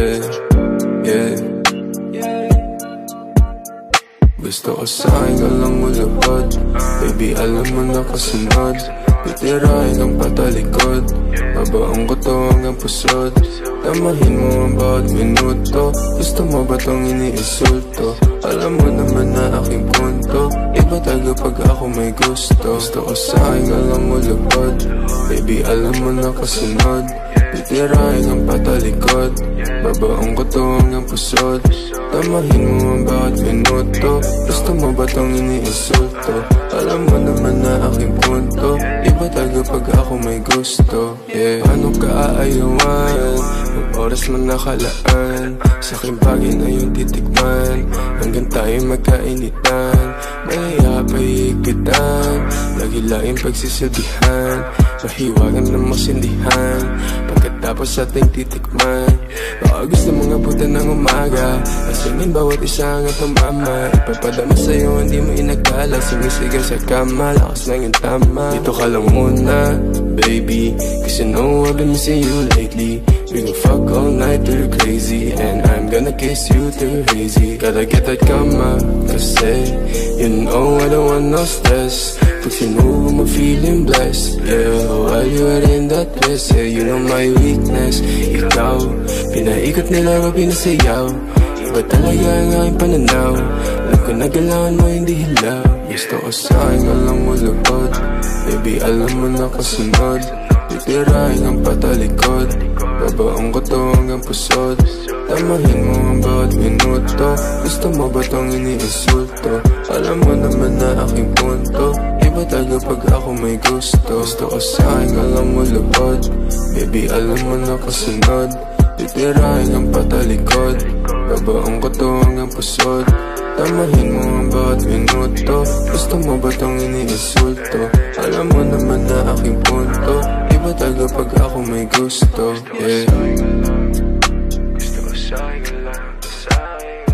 Yeah Gusto ko sa akin ka lang mulubad Baby alam mo na kasunod. Titirahin kang patalikod. Babaong ko to hanggang pusod. Tamahin mo ang bawat minuto. Gusto mo ba tong iniinsulto? Alam mo naman na aking punto. Iba taga pag ako may gusto. Gusto ko sa akin ka lang mulubad Baby alam mo na kasunod. Titirahin kang patalikod Babaong ko to hanggang pusod Tamahin mo ang bawat minuto. Gusto mo ba tong iniinsulto? Alam mo naman na aking punto. Iba taga pag ako may gusto. Yeah, ano ka aayawan? Ang oras man nakalaan. Sa aking bagay na yung titikman. Hanggang tayo magkainitan Mahiya pa higpitan Lagi laing pagsisilbihan. Mahiwagan na masindihan. Pagkatapos ating titikman Baka gusto mong abutan ng umaga. Asingin bawat isa hanggang tumama Ipapadama sa'yo hindi mo inagdala Sumisigaw sa kama Lakas lang yung tama. Dito ka lang muna, baby. Cause you know I've been missing you lately. We gon' fuck all night till you're crazy. And I'm gonna kiss you you're hazy. Gotta get that kama Kasi you know I don't want no stress. Pag sinubo mo feeling blessed. Yeah, while you're in that place Yeah, you know my weakness. Ikaw, pinaikot nila ko pinasayaw Iba talaga ang aking pananaw. Alam ko na kailangan mo hindi hilaw. Gusto ko sa akin alam mo lupad Baby, alam mo na kasunod. Titirahin ang patalikod Babaong ko to hanggang pusod Tamahin mo ang bawat minuto. Gusto mo ba tong iniinsulto? Alam mo naman na aking punto. Iba taga pag ako may gusto. Gusto ko sa akin alam mo lupad Baby alam mo na kasunod. Titirahin ang patalikod. Babaong ko to hanggang pusod Tamahin mo ang bawat minuto. Gusto mo ba tong iniinsulto? Alam mo naman na aking punto. Iba taga pag ako may gusto. Yeah Gusto ko sa'yo